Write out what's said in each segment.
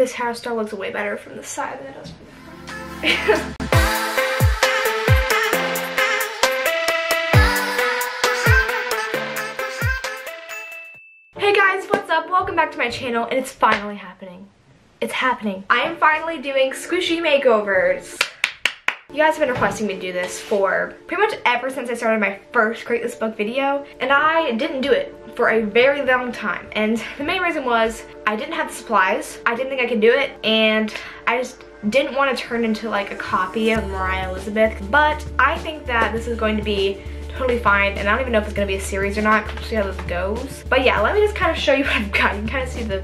this hairstyle looks way better from the side than it does from the front. Hey guys, what's up? Welcome back to my channel and it's finally happening. It's happening. I am finally doing squishy makeovers. You guys have been requesting me to do this for pretty much ever since I started my first Create This Book video and I didn't do it for a very long time and the main reason was I didn't have the supplies, I didn't think I could do it and I just didn't want to turn into like a copy of Moriah Elizabeth but I think that this is going to be totally fine and I don't even know if it's going to be a series or not. We'll see how this goes. But yeah, let me just kind of show you what I've got. You can kind of see the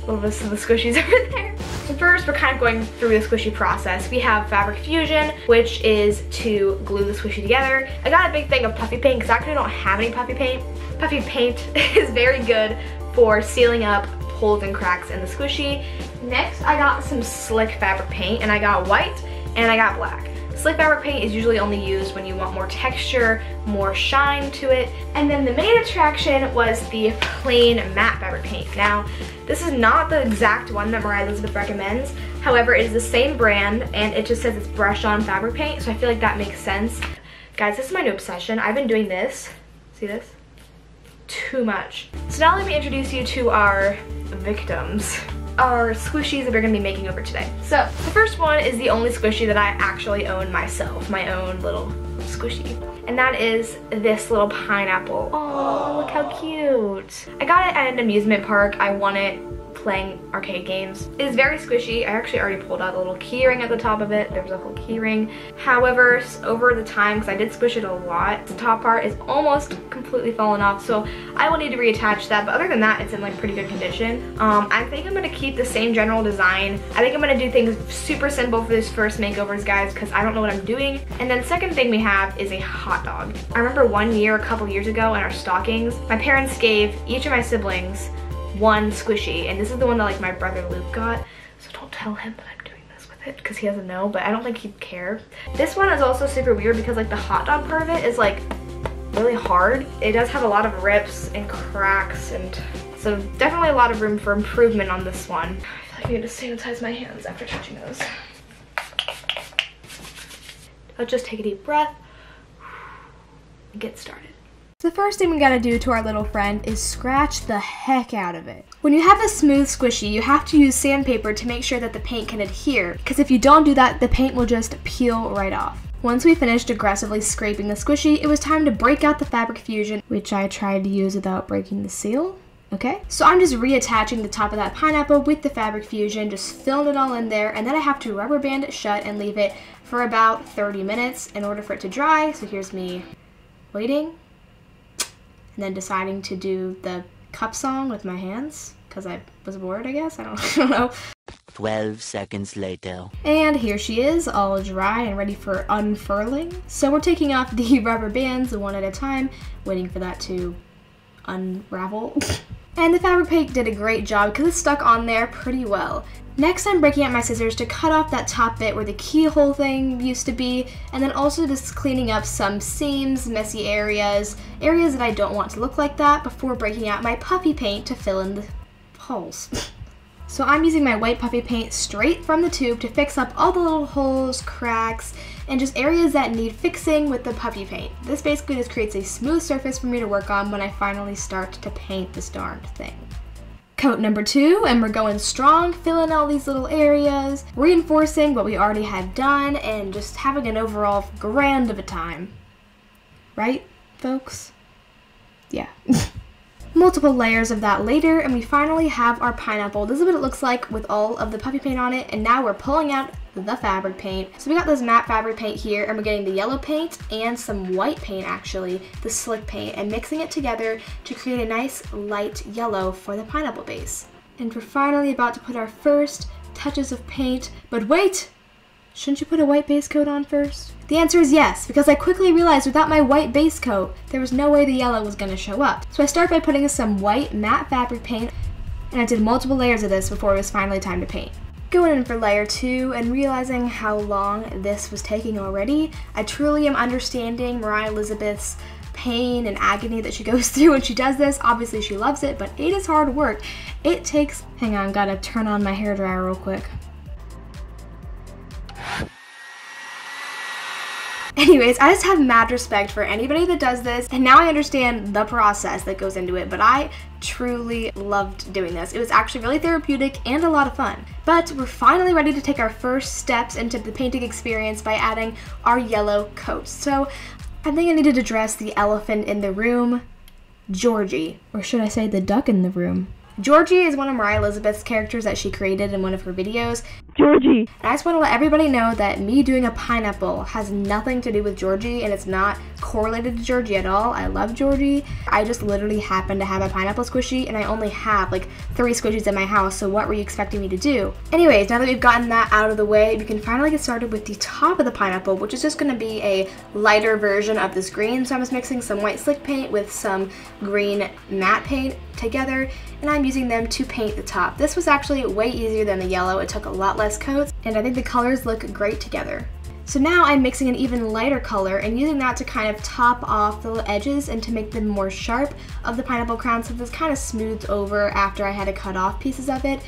little bits of the squishies over there. So first, we're kind of going through the squishy process. We have Fabric Fusion, which is to glue the squishy together. I got a big thing of puffy paint because I actually don't have any puffy paint. Puffy paint is very good for sealing up holes and cracks in the squishy. Next, I got some slick fabric paint and I got white and I got black. Slick fabric paint is usually only used when you want more texture, more shine to it. And then the main attraction was the plain matte fabric paint. Now, this is not the exact one that Moriah Elizabeth recommends. However, it is the same brand and it just says it's brush on fabric paint. So I feel like that makes sense. Guys, this is my new obsession. I've been doing this. See this? Too much. So now let me introduce you to our victims our squishies that we're gonna be making over today. So the first one is the only squishy that I actually own myself, my own little squishy. And that is this little pineapple. Oh, look how cute. I got it at an amusement park. I won it playing arcade games. It is very squishy. I actually already pulled out a little keyring at the top of it. There's a whole keyring. However, over the time, because I did squish it a lot, the top part is almost completely fallen off. So I will need to reattach that. But other than that, it's in like pretty good condition. Um, I think I'm to keep the same general design. I think I'm to do things super simple for this first makeovers, guys, because I don't know what I'm doing. And then second thing we have is a hot dog. I remember one year, a couple years ago in our stockings, my parents gave each of my siblings one squishy and this is the one that like my brother Luke got. So don't tell him that I'm doing this with it because he doesn't know but I don't think he'd care. This one is also super weird because like the hot dog part of it is like really hard. It does have a lot of rips and cracks and so definitely a lot of room for improvement on this one. I feel like I need to sanitize my hands after touching those. I'll just take a deep breath and get started the first thing we gotta do to our little friend is scratch the heck out of it. When you have a smooth squishy, you have to use sandpaper to make sure that the paint can adhere, because if you don't do that, the paint will just peel right off. Once we finished aggressively scraping the squishy, it was time to break out the fabric fusion, which I tried to use without breaking the seal. Okay, so I'm just reattaching the top of that pineapple with the fabric fusion, just filling it all in there, and then I have to rubber band it shut and leave it for about 30 minutes in order for it to dry. So here's me waiting and then deciding to do the cup song with my hands because I was bored, I guess. I don't, I don't know. 12 seconds later. And here she is, all dry and ready for unfurling. So we're taking off the rubber bands one at a time, waiting for that to unravel. and the fabric paint did a great job because it's stuck on there pretty well. Next, I'm breaking out my scissors to cut off that top bit where the keyhole thing used to be, and then also just cleaning up some seams, messy areas, areas that I don't want to look like that before breaking out my puffy paint to fill in the holes. so I'm using my white puffy paint straight from the tube to fix up all the little holes, cracks, and just areas that need fixing with the puffy paint. This basically just creates a smooth surface for me to work on when I finally start to paint this darned thing coat number two and we're going strong, filling all these little areas, reinforcing what we already had done, and just having an overall grand of a time. Right, folks? Yeah. Multiple layers of that later, and we finally have our pineapple. This is what it looks like with all of the puffy paint on it, and now we're pulling out the fabric paint. So we got this matte fabric paint here and we're getting the yellow paint and some white paint actually, the slick paint, and mixing it together to create a nice light yellow for the pineapple base. And we're finally about to put our first touches of paint, but wait! Shouldn't you put a white base coat on first? The answer is yes, because I quickly realized without my white base coat, there was no way the yellow was going to show up. So I start by putting some white matte fabric paint, and I did multiple layers of this before it was finally time to paint. Going in for layer two and realizing how long this was taking already, I truly am understanding Moriah Elizabeth's pain and agony that she goes through when she does this. Obviously, she loves it, but it is hard work. It takes, hang on, gotta turn on my hair dryer real quick. Anyways, I just have mad respect for anybody that does this, and now I understand the process that goes into it, but I truly loved doing this. It was actually really therapeutic and a lot of fun. But we're finally ready to take our first steps into the painting experience by adding our yellow coats. So I think I needed to address the elephant in the room, Georgie, or should I say the duck in the room. Georgie is one of Moriah Elizabeth's characters that she created in one of her videos. Georgie! And I just want to let everybody know that me doing a pineapple has nothing to do with Georgie and it's not correlated to Georgie at all. I love Georgie. I just literally happen to have a pineapple squishy and I only have like three squishies in my house, so what were you expecting me to do? Anyways, now that we've gotten that out of the way, we can finally get started with the top of the pineapple, which is just going to be a lighter version of this green. So I'm just mixing some white slick paint with some green matte paint together and I'm using them to paint the top. This was actually way easier than the yellow. It took a lot less coats and I think the colors look great together. So now I'm mixing an even lighter color and using that to kind of top off the edges and to make them more sharp of the pineapple crown so this kind of smoothed over after I had to cut off pieces of it.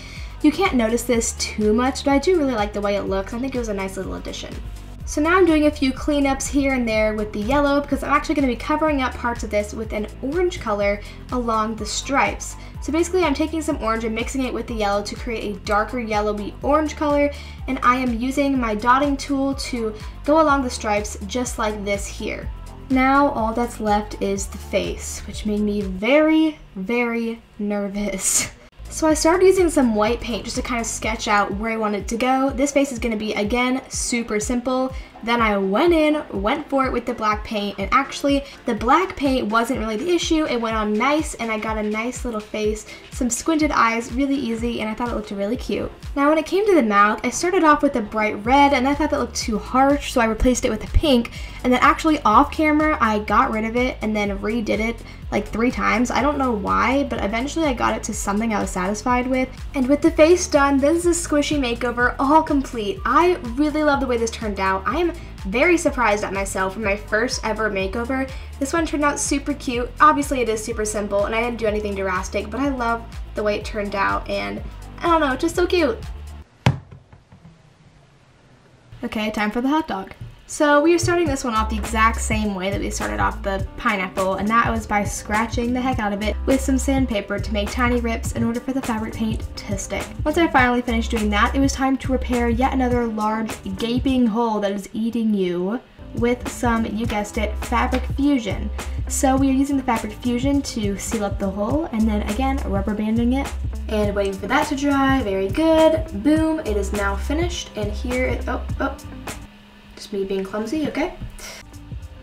You can't notice this too much, but I do really like the way it looks. I think it was a nice little addition. So now I'm doing a few cleanups here and there with the yellow because I'm actually going to be covering up parts of this with an orange color along the stripes. So basically I'm taking some orange and mixing it with the yellow to create a darker yellowy orange color and I am using my dotting tool to go along the stripes just like this here. Now all that's left is the face, which made me very, very nervous. So I started using some white paint just to kind of sketch out where I wanted to go. This face is going to be, again, super simple. Then I went in, went for it with the black paint, and actually the black paint wasn't really the issue. It went on nice, and I got a nice little face, some squinted eyes, really easy, and I thought it looked really cute. Now when it came to the mouth, I started off with a bright red, and I thought that looked too harsh, so I replaced it with a pink, and then actually off camera, I got rid of it and then redid it like three times. I don't know why, but eventually I got it to something I was satisfied with. And with the face done, this is a squishy makeover all complete. I really love the way this turned out. I am very surprised at myself for my first ever makeover. This one turned out super cute. Obviously it is super simple and I didn't do anything drastic, but I love the way it turned out and I don't know, just so cute. Okay, time for the hot dog. So we are starting this one off the exact same way that we started off the pineapple, and that was by scratching the heck out of it with some sandpaper to make tiny rips in order for the fabric paint to stick. Once I finally finished doing that, it was time to repair yet another large gaping hole that is eating you with some, you guessed it, fabric fusion. So we are using the fabric fusion to seal up the hole and then again rubber banding it and waiting for that to dry. Very good. Boom, it is now finished and here it, oh, oh, just me being clumsy, okay?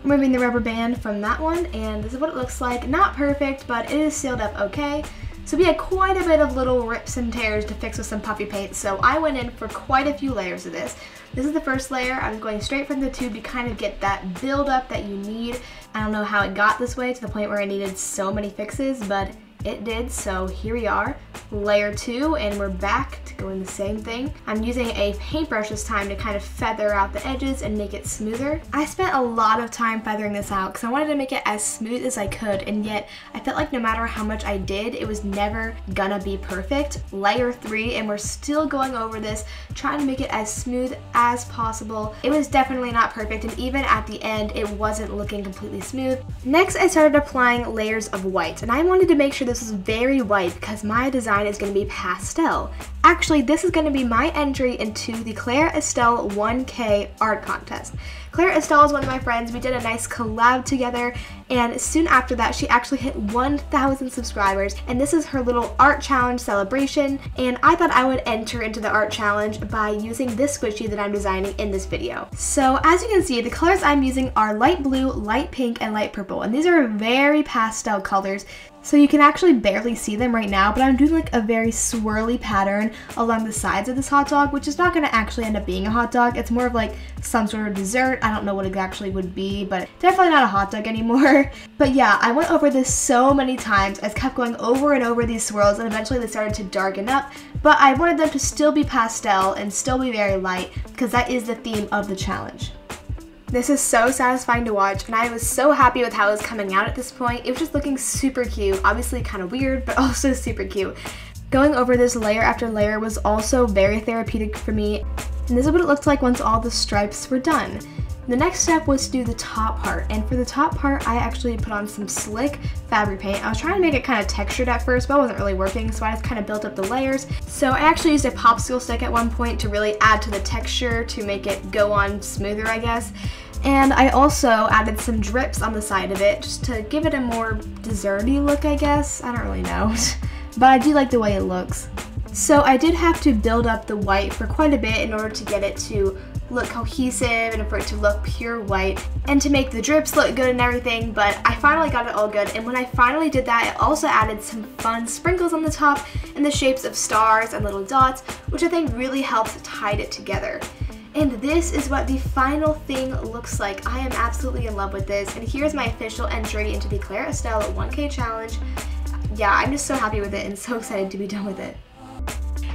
Removing the rubber band from that one, and this is what it looks like. Not perfect, but it is sealed up okay. So we had quite a bit of little rips and tears to fix with some puffy paint, so I went in for quite a few layers of this. This is the first layer. I'm going straight from the tube to kind of get that build up that you need. I don't know how it got this way to the point where I needed so many fixes, but it did, so here we are, layer two, and we're back to doing the same thing. I'm using a paintbrush this time to kind of feather out the edges and make it smoother. I spent a lot of time feathering this out because I wanted to make it as smooth as I could, and yet I felt like no matter how much I did, it was never gonna be perfect. Layer three, and we're still going over this, trying to make it as smooth as possible. It was definitely not perfect, and even at the end, it wasn't looking completely smooth. Next, I started applying layers of white, and I wanted to make sure this was very white because my design is going to be pastel. Actually, this is going to be my entry into the Clara Estelle 1K art contest. Clara Estelle is one of my friends. We did a nice collab together, and soon after that, she actually hit 1,000 subscribers, and this is her little art challenge celebration, and I thought I would enter into the art challenge by using this squishy that I'm designing in this video. So as you can see, the colors I'm using are light blue, light pink, and light purple, and these are very pastel colors, so you can actually barely see them right now, but I'm doing like a very swirly pattern along the sides of this hot dog, which is not gonna actually end up being a hot dog. It's more of like some sort of dessert. I don't know what it actually would be, but definitely not a hot dog anymore. But yeah, I went over this so many times. I kept going over and over these swirls and eventually they started to darken up, but I wanted them to still be pastel and still be very light because that is the theme of the challenge. This is so satisfying to watch and I was so happy with how it was coming out at this point. It was just looking super cute, obviously kind of weird, but also super cute. Going over this layer after layer was also very therapeutic for me, and this is what it looked like once all the stripes were done. The next step was to do the top part, and for the top part, I actually put on some slick fabric paint. I was trying to make it kind of textured at first, but it wasn't really working, so I just kind of built up the layers. So I actually used a popsicle stick at one point to really add to the texture to make it go on smoother, I guess. And I also added some drips on the side of it just to give it a more desserty look, I guess. I don't really know, but I do like the way it looks. So I did have to build up the white for quite a bit in order to get it to look cohesive and for it to look pure white and to make the drips look good and everything but I finally got it all good and when I finally did that I also added some fun sprinkles on the top in the shapes of stars and little dots which I think really helps tide it together. And this is what the final thing looks like. I am absolutely in love with this. And here's my official entry into the Clara Estelle 1K challenge. Yeah, I'm just so happy with it and so excited to be done with it.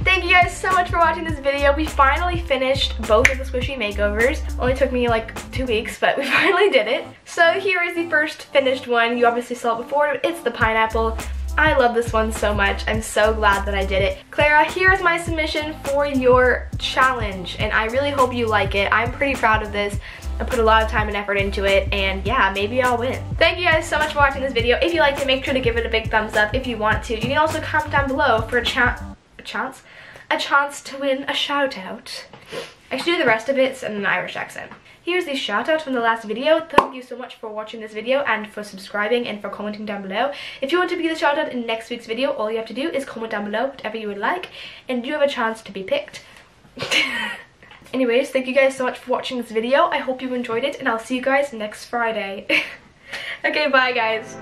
Thank you guys so much for watching this video. We finally finished both of the squishy makeovers. Only took me like two weeks, but we finally did it. So here is the first finished one. You obviously saw it before. It's the pineapple. I love this one so much. I'm so glad that I did it. Clara, here's my submission for your challenge, and I really hope you like it. I'm pretty proud of this. I put a lot of time and effort into it, and yeah, maybe I'll win. Thank you guys so much for watching this video. If you liked it, make sure to give it a big thumbs up if you want to. You can also comment down below for a, cha a chance a chance to win a shout out. I should do the rest of it in an Irish accent. Here's the shout out from the last video. Thank you so much for watching this video and for subscribing and for commenting down below. If you want to be the shout out in next week's video, all you have to do is comment down below whatever you would like and you have a chance to be picked. Anyways, thank you guys so much for watching this video. I hope you enjoyed it and I'll see you guys next Friday. okay, bye guys.